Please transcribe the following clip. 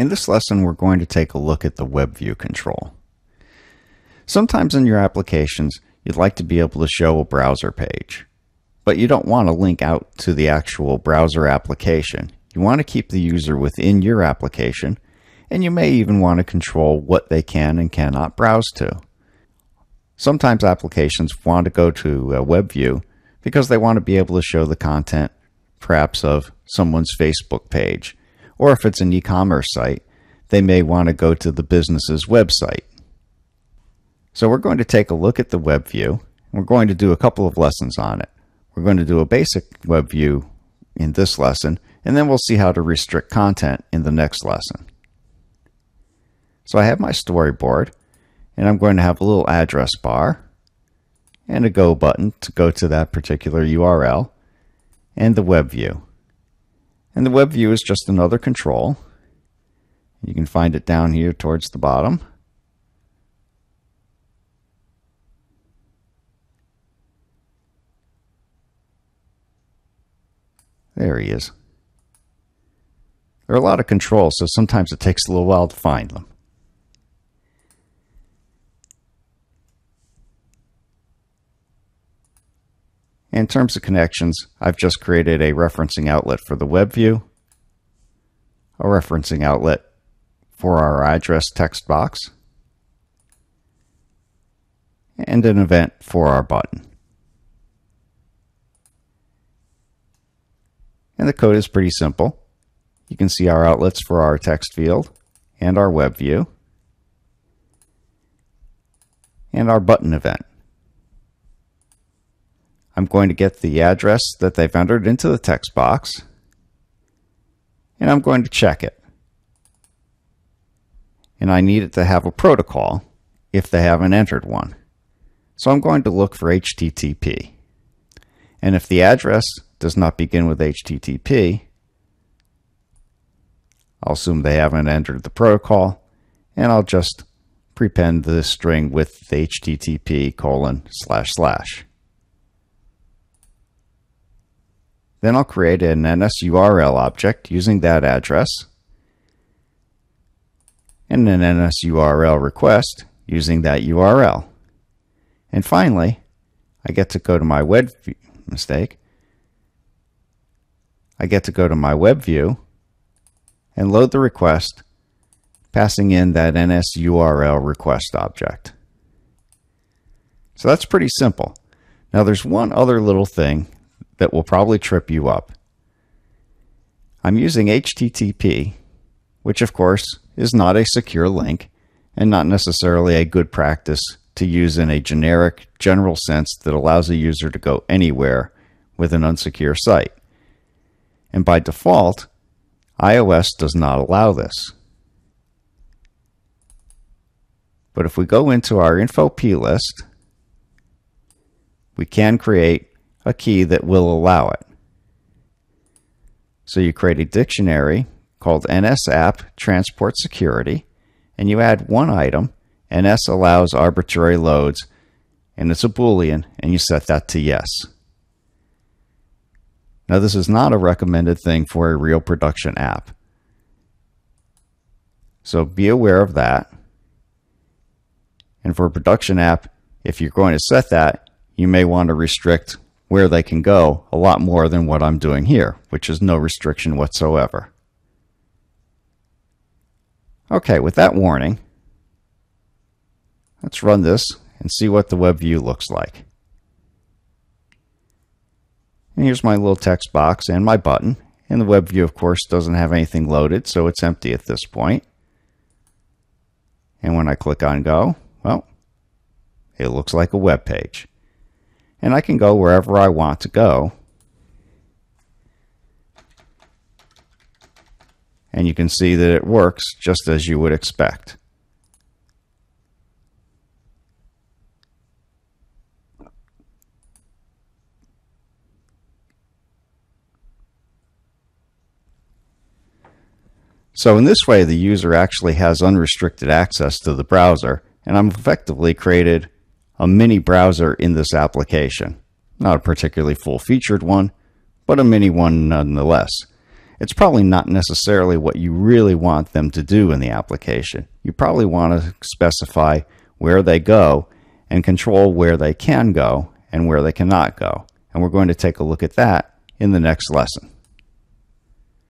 In this lesson, we're going to take a look at the web view control. Sometimes in your applications, you'd like to be able to show a browser page, but you don't want to link out to the actual browser application. You want to keep the user within your application, and you may even want to control what they can and cannot browse to. Sometimes applications want to go to a web view because they want to be able to show the content, perhaps of someone's Facebook page or if it's an e-commerce site, they may want to go to the business's website. So we're going to take a look at the web view. And we're going to do a couple of lessons on it. We're going to do a basic web view in this lesson, and then we'll see how to restrict content in the next lesson. So I have my storyboard, and I'm going to have a little address bar and a go button to go to that particular URL and the web view. And the web view is just another control. You can find it down here towards the bottom. There he is. There are a lot of controls, so sometimes it takes a little while to find them. In terms of connections, I've just created a referencing outlet for the web view, a referencing outlet for our address text box, and an event for our button. And the code is pretty simple. You can see our outlets for our text field and our web view and our button event. I'm going to get the address that they've entered into the text box and I'm going to check it. And I need it to have a protocol if they haven't entered one. So I'm going to look for HTTP. And if the address does not begin with HTTP, I'll assume they haven't entered the protocol and I'll just prepend the string with HTTP colon slash slash. Then I'll create an NSURL object using that address and an NSURL request using that URL. And finally, I get to go to my web view, mistake. I get to go to my web view and load the request passing in that NSURL request object. So that's pretty simple. Now there's one other little thing that will probably trip you up. I'm using HTTP, which of course is not a secure link and not necessarily a good practice to use in a generic, general sense that allows a user to go anywhere with an unsecure site. And by default, iOS does not allow this. But if we go into our info plist, we can create a key that will allow it. So you create a dictionary called NSApp Transport Security, and you add one item, NS allows arbitrary loads, and it's a Boolean, and you set that to yes. Now, this is not a recommended thing for a real production app. So be aware of that. And for a production app, if you're going to set that, you may want to restrict where they can go a lot more than what I'm doing here, which is no restriction whatsoever. Okay, with that warning, let's run this and see what the web view looks like. And here's my little text box and my button. And the web view, of course, doesn't have anything loaded, so it's empty at this point. And when I click on go, well, it looks like a web page and I can go wherever I want to go. And you can see that it works just as you would expect. So in this way, the user actually has unrestricted access to the browser, and I'm effectively created a mini browser in this application. Not a particularly full featured one, but a mini one nonetheless. it's probably not necessarily what you really want them to do in the application. You probably want to specify where they go and control where they can go and where they cannot go. And we're going to take a look at that in the next lesson.